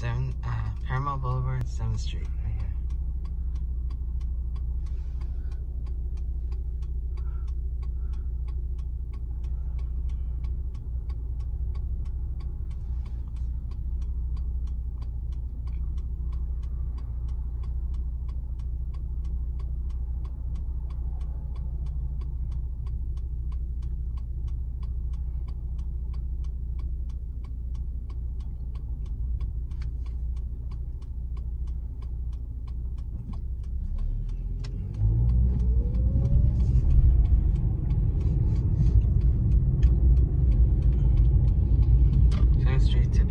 7, uh, Paramount Boulevard, 7th Street. Дивіться,